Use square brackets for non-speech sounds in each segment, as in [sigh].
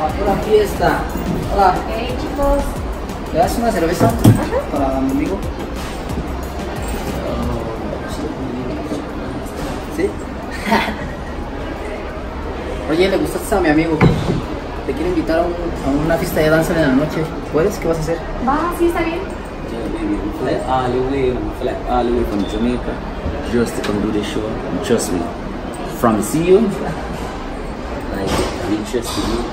a la fiesta. Hola, Hey chicos, ¿le das una cerveza? Para mi amigo. ¿Sí? [laughs] Oye, le gustaste a mi amigo. Te quiero invitar a, un- a una fiesta de danza en la noche. ¿Puedes? ¿Qué vas a hacer? va, sí está bien. All the way, we fly all the way from Jamaica just to come do the show. Trust me, from see you, like, I'm interested in you.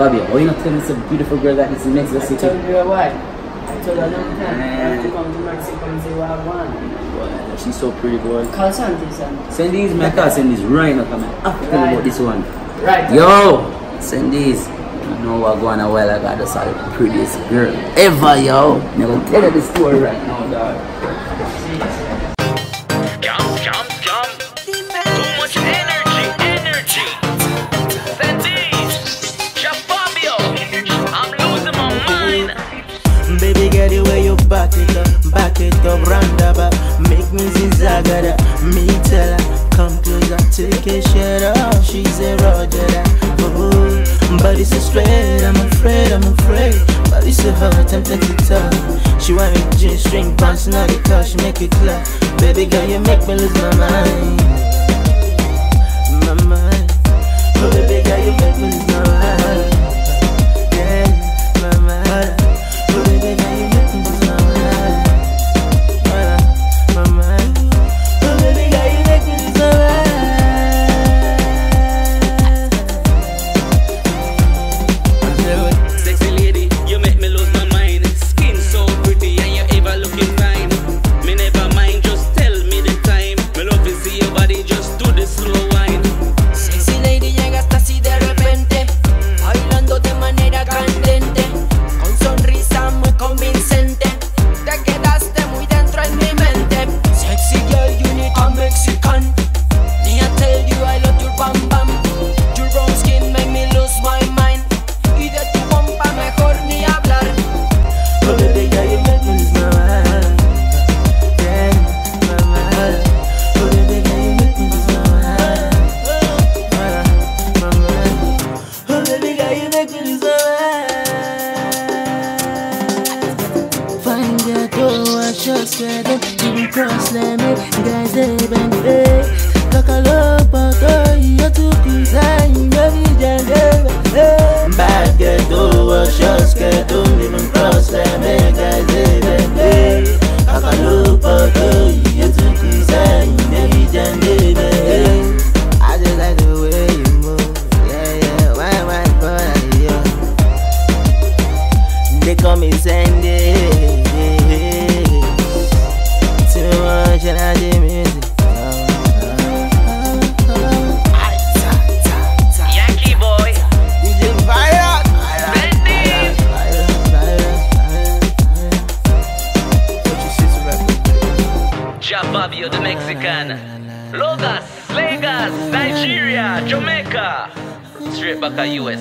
Fabio, why you not tell me some beautiful girl that is in Mexico I City? told you why. I told a long time. I have to come to Mexico and see what I want. She's so pretty, boy. Call Santi, son. Send these, man. I can't send these right now. I have to about this one. Right. Yo, send these. You know what going on well, I got the prettiest girl ever, yo. Gonna tell you the story right now, dog. It up, roundabout Make me zigzagada, me tell her Come closer, take a shirt off. She's a Roger oh Body so straight, I'm afraid, I'm afraid. Body so hot, I'm tempted to touch She want me jeans, string pants, not the she make it clear Baby girl, you make me lose my mind skirt and even cross lemon. Guys, they bang hey. Talk a Fabio the Mexican. Logas, Lagos, Nigeria, Jamaica. Straight back to US.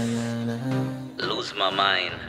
Lose my mind.